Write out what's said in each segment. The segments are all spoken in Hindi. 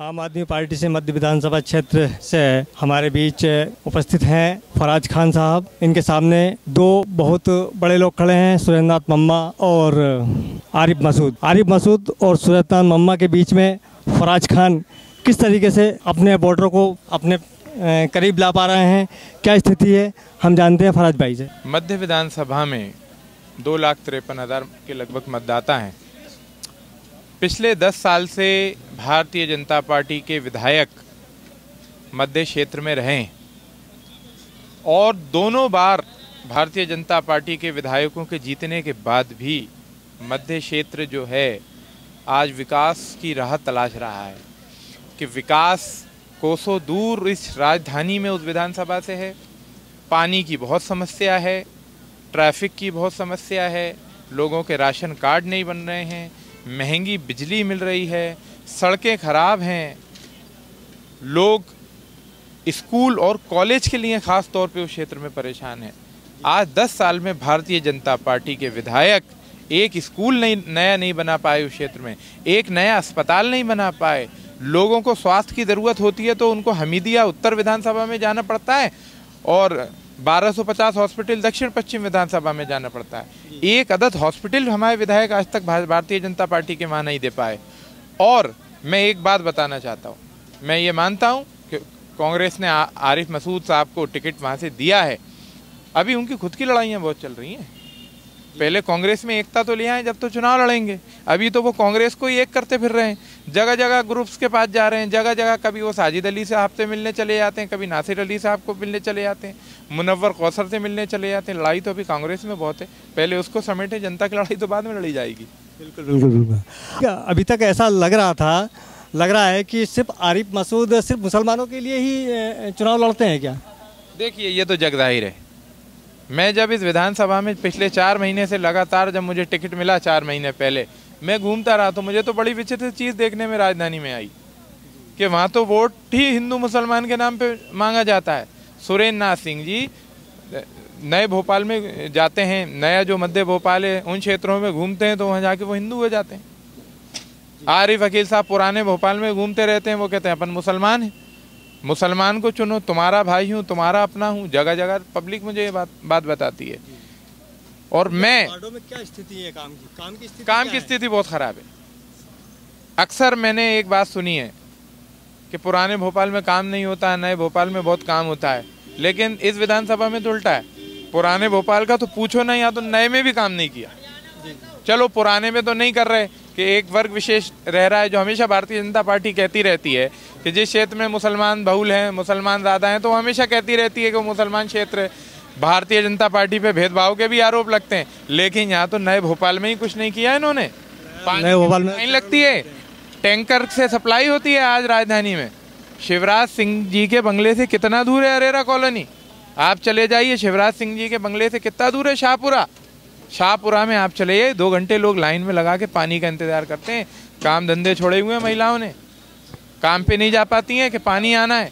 आम आदमी पार्टी से मध्य विधानसभा क्षेत्र से हमारे बीच उपस्थित हैं फराज खान साहब। इनके सामने दो बहुत बड़े लोग खड़े हैं, सुरेंद्रनाथ मम्मा और आरिफ मसूद। आरिफ मसूद और सुरेंद्रनाथ मम्मा के बीच में फराज खान किस तरीके से अपने वोटरों को अपने करीब ला पा रहे हैं? क्या स्थिति है? हम जानते हैं फराज भाई से। मध्य विधानसभा में दो लाख तिरपन हज़ार के लगभग मतदाता हैं। पिछले दस साल से भारतीय जनता पार्टी के विधायक मध्य क्षेत्र में रहे और दोनों बार भारतीय जनता पार्टी के विधायकों के जीतने के बाद भी मध्य क्षेत्र जो है, आज विकास की राह तलाश रहा है कि विकास कोसों दूर इस राजधानी में उस विधानसभा से है। पानी की बहुत समस्या है, ट्रैफ़िक की बहुत समस्या है, लोगों के राशन कार्ड नहीं बन रहे हैं महँगी बिजली मिल रही है, सड़कें खराब हैं। लोग स्कूल और कॉलेज के लिए खास तौर पे उस क्षेत्र में परेशान हैं। आज 10 साल में भारतीय जनता पार्टी के विधायक एक स्कूल नहीं, नया नहीं बना पाए उस क्षेत्र में, एक नया अस्पताल नहीं बना पाए। लोगों को स्वास्थ्य की ज़रूरत होती है तो उनको हमीदिया उत्तर विधानसभा में जाना पड़ता है और 1250 हॉस्पिटल दक्षिण पश्चिम विधानसभा में जाना पड़ता है। एक अदद हॉस्पिटल हमारे विधायक आज तक भारतीय जनता पार्टी के वहाँ नहीं दे पाए। और मैं एक बात बताना चाहता हूँ। मैं ये मानता हूँ कि कांग्रेस ने आरिफ मसूद साहब को टिकट वहाँ से दिया है। अभी उनकी खुद की लड़ाइयाँ बहुत चल रही हैं। पहले कांग्रेस में एकता तो ले आए, जब तो चुनाव लड़ेंगे। अभी तो वो कांग्रेस को ही एक करते फिर रहे हैं। जगह जगह ग्रुप्स के पास जा रहे हैं जगह जगह कभी वो साजिद अली साहब से मिलने चले जाते हैं कभी नासिर अली साहब को मिलने चले जाते हैं मुनवर कौसर से मिलने चले जाते हैं। लड़ाई तो अभी कांग्रेस में बहुत है पहले उसको समेटे जनता की लड़ाई तो बाद में लड़ी जाएगी। बिल्कुल बिल्कुल अभी तक ऐसा लग रहा था लग रहा है कि सिर्फ़ आरिफ मसूद सिर्फ़ मुसलमानों के लिए ही चुनाव लड़ते हैं क्या? देखिए ये तो जग ज़ाहिर है। मैं जब इस विधानसभा में पिछले चार महीने से लगातार जब मुझे टिकट मिला चार महीने पहले मैं घूमता रहा तो मुझे तो बड़ी विचित्र चीज़ देखने में राजधानी में आई कि वहाँ तो वोट ही हिंदू मुसलमान के नाम पे मांगा जाता है। सुरेंद्र नाथ सिंह जी, नए भोपाल में जाते हैं, नया जो मध्य भोपाल है, उन क्षेत्रों में घूमते हैं तो वहाँ जाके वो हिंदू हो जाते हैं। आरिफ वकील साहब पुराने भोपाल में घूमते रहते हैं, वो कहते हैं, अपन मुसलमान हैं। मुसलमान को चुनो, तुम्हारा भाई हूँ, तुम्हारा अपना हूँ। जगह जगह पब्लिक मुझे ये बात बात बताती है। और मैं में क्या स्थिति है? काम की काम की स्थिति काम की स्थिति बहुत खराब है। अक्सर मैंने एक बात सुनी है कि पुराने भोपाल में काम नहीं होता है नए भोपाल में बहुत काम होता है। लेकिन इस विधानसभा में तो उल्टा है। पुराने भोपाल का तो पूछो नहीं या तो नए में भी काम नहीं किया। चलो पुराने में तो नहीं कर रहे कि एक वर्ग विशेष रह रहा है जो हमेशा भारतीय जनता पार्टी कहती रहती है कि जिस क्षेत्र में मुसलमान बहुल हैं मुसलमान ज़्यादा हैं तो हमेशा कहती रहती है कि वो मुसलमान क्षेत्र है। भारतीय जनता पार्टी पे भेदभाव के भी आरोप लगते हैं। लेकिन यहाँ तो नए भोपाल में ही कुछ नहीं किया इन्होंने। नए भोपाल में लगती है। टैंकर से सप्लाई होती है आज राजधानी में। शिवराज सिंह जी के बंगले से कितना दूर है अरेरा कॉलोनी? आप चले जाइए शिवराज सिंह जी के बंगले से कितना दूर है शाहपुरा? शाहपुरा में आप चले जाइए दो घंटे लोग लाइन में लगा के पानी का इंतज़ार करते हैं। काम धंधे छोड़े हुए हैं महिलाओं ने। काम पे नहीं जा पाती हैं कि पानी आना है।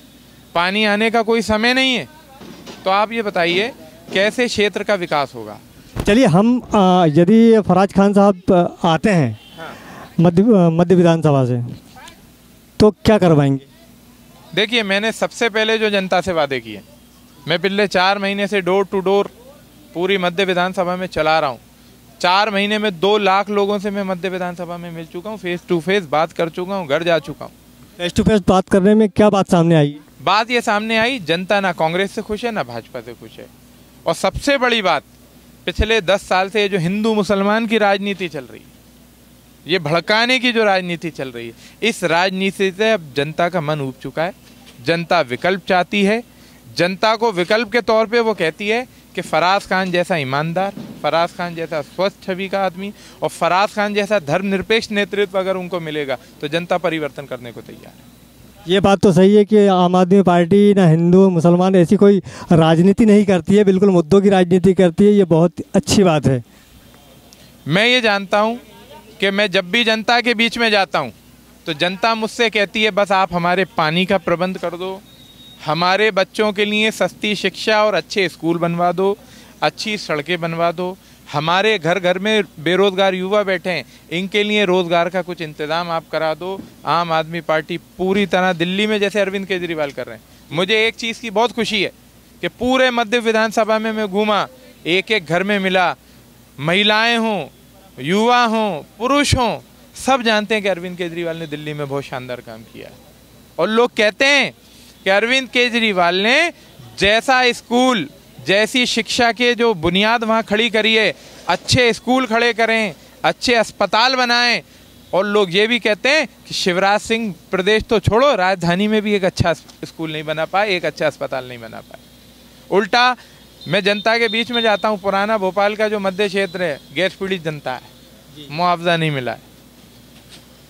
पानी आने का कोई समय नहीं है। तो आप ये बताइए कैसे क्षेत्र का विकास होगा? चलिए हम यदि फराज खान साहब आते हैं मध्य मध्य विधानसभा से तो क्या करवाएँगे? देखिए मैंने सबसे पहले जो जनता से वादे किए मैं पिछले चार महीने से डोर टू डोर पूरी मध्य विधानसभा में चला रहा हूँ। चार महीने में दो लाख लोगों से मैं मध्य विधानसभा में मिल चुका हूँ फेस टू फेस बात कर चुका हूँ घर जा चुका हूँ। फेस टू फेस बात करने में क्या बात सामने आई? बात ये सामने आई, जनता ना कांग्रेस से खुश है, ना भाजपा से खुश है। और सबसे बड़ी बात, पिछले दस साल से ये जो हिंदू मुसलमान की राजनीति चल रही है ये भड़काने की जो राजनीति चल रही है, इस राजनीति से अब जनता का मन उब चुका है। जनता विकल्प चाहती है, जनता को विकल्प के तौर पे वो कहती है कि फराज खान जैसा ईमानदार, फराज खान जैसा स्वस्थ छवि का आदमी और फराज खान जैसा धर्मनिरपेक्ष नेतृत्व अगर उनको मिलेगा तो जनता परिवर्तन करने को तैयार है। ये बात तो सही है कि आम आदमी पार्टी ना हिंदू, मुसलमान ऐसी कोई राजनीति नहीं करती है, बिल्कुल मुद्दों की राजनीति करती है, ये बहुत अच्छी बात है। मैं ये जानता हूँ कि मैं जब भी जनता के बीच में जाता हूँ तो जनता मुझसे कहती है, बस आप हमारे पानी का प्रबंध कर दो, हमारे बच्चों के लिए सस्ती शिक्षा और अच्छे स्कूल बनवा दो, अच्छी सड़कें बनवा दो हमारे घर घर में बेरोजगार युवा बैठे हैं, इनके लिए रोज़गार का कुछ इंतज़ाम आप करा दो। आम आदमी पार्टी पूरी तरह दिल्ली में जैसे अरविंद केजरीवाल कर रहे हैं। मुझे एक चीज़ की बहुत खुशी है कि पूरे मध्य विधानसभा में मैं घूमा एक एक घर में मिला। महिलाएँ हों, युवा हों, पुरुष हों, सब जानते हैं कि अरविंद केजरीवाल ने दिल्ली में बहुत शानदार काम किया और लोग कहते हैं कि अरविंद केजरीवाल ने जैसा स्कूल जैसी शिक्षा के जो बुनियाद वहाँ खड़ी करी है अच्छे स्कूल खड़े करें अच्छे अस्पताल बनाएँ और लोग ये भी कहते हैं कि शिवराज सिंह प्रदेश तो छोड़ो राजधानी में भी एक अच्छा स्कूल नहीं बना पाए एक अच्छा अस्पताल नहीं बना पाए। उल्टा मैं जनता के बीच में जाता हूँ पुराना भोपाल का जो मध्य क्षेत्र है गैस पीड़ित जनता है मुआवजा नहीं मिला है।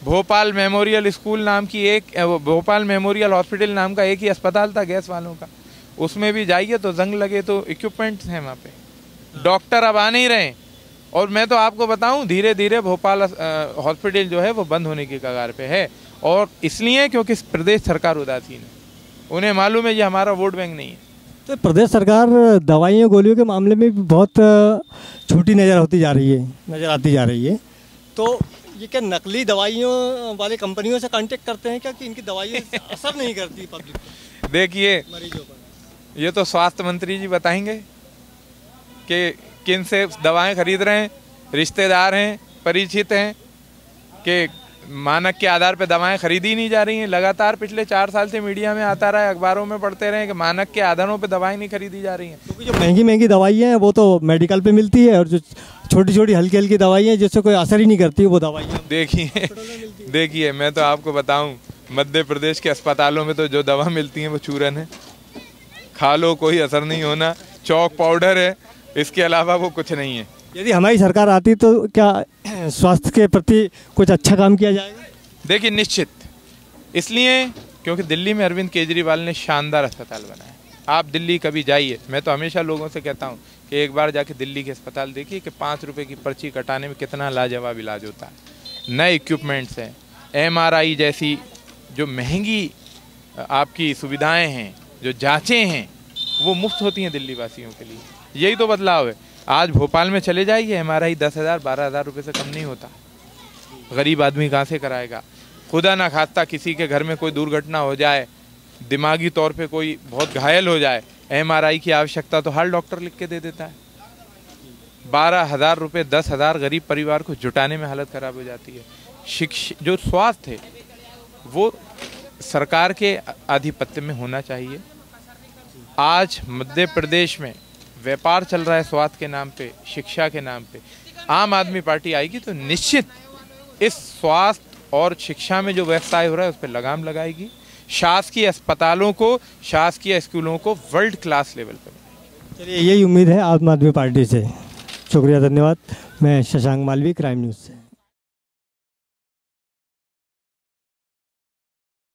भोपाल मेमोरियल स्कूल नाम की एक भोपाल मेमोरियल हॉस्पिटल नाम का एक ही अस्पताल था गैस वालों का। उसमें भी जाइए तो जंग लगे तो इक्विपमेंट्स हैं वहाँ पे। डॉक्टर अब आ नहीं रहे। और मैं तो आपको बताऊँ धीरे धीरे भोपाल हॉस्पिटल जो है वो बंद होने की कगार पे है। और इसलिए क्योंकि प्रदेश सरकार उदासीन है। उन्हें मालूम है ये हमारा वोट बैंक नहीं है। तो प्रदेश सरकार दवाइयों गोलियों के मामले में भी बहुत छोटी नज़र होती जा रही है नज़र आती जा रही है। तो ये क्या नकली दवाइयों वाले कंपनियों से कांटेक्ट करते हैं क्या कि इनकी दवाइयाँ असर नहीं करती पब्लिक देखिए मरीजों पर। ये तो स्वास्थ्य मंत्री जी बताएँगे कि किन से दवाएँ खरीद रहे हैं रिश्तेदार हैं परिचित हैं कि मानक के आधार पर दवाएँ खरीदी नहीं जा रही हैं। लगातार पिछले चार साल से मीडिया में आता रहा है अखबारों में पढ़ते रहे कि मानक के आधारों पर दवाएँ नहीं खरीदी जा रही हैं। क्योंकि जो महँगी महँगी दवाइयाँ हैं वो तो मेडिकल पे मिलती है और जो छोटी छोटी हल्की हल्की दवाइयाँ जिससे कोई असर ही नहीं करती वो दवाइयाँ देखिए देखिए मैं तो आपको बताऊँ मध्य प्रदेश के अस्पतालों में तो जो दवा मिलती है वो चूरन है। खा लो कोई असर नहीं होना। चौक पाउडर है इसके अलावा वो कुछ नहीं है। यदि हमारी सरकार आती तो क्या स्वास्थ्य के प्रति कुछ अच्छा काम किया जाएगा? देखिए निश्चित। इसलिए क्योंकि दिल्ली में अरविंद केजरीवाल ने शानदार अस्पताल बनाया। आप दिल्ली कभी जाइए। मैं तो हमेशा लोगों से कहता हूँ कि एक बार जाके दिल्ली के अस्पताल देखिए कि पाँच रुपये की पर्ची कटाने में कितना लाजवाब इलाज होता है। नए इक्विपमेंट्स हैं एमआरआई जैसी जो महँगी आपकी सुविधाएँ हैं जो जाँचें हैं, वो मुफ़्त होती हैं दिल्ली वासियों के लिए। यही तो बदलाव है। आज भोपाल में चले जाइए आर आई दस हज़ार, बारह हज़ार रुपये से कम नहीं होता। गरीब आदमी कहाँ से कराएगा? खुदा ना खास्ता किसी के घर में कोई दुर्घटना हो जाए, दिमागी तौर पे कोई बहुत घायल हो जाए एम आर आई की आवश्यकता तो हर डॉक्टर लिख के दे देता है। बारह हज़ार रुपये, दस हज़ार गरीब परिवार को जुटाने में हालत ख़राब हो जाती है। शिक्षा, जो स्वास्थ्य है, वो सरकार के आधिपत्य में होना चाहिए। आज मध्य प्रदेश में व्यापार चल रहा है स्वास्थ्य के नाम पे, शिक्षा के नाम पे। आम आदमी पार्टी आएगी तो निश्चित इस स्वास्थ्य और शिक्षा में जो व्यवसाय हो रहा है उस पर लगाम लगाएगी। शासकीय अस्पतालों को, शासकीय स्कूलों को वर्ल्ड क्लास लेवल पर चलिए, यही उम्मीद है आम आदमी पार्टी से। शुक्रिया, धन्यवाद। मैं शशांक मालवी क्राइम न्यूज़ से।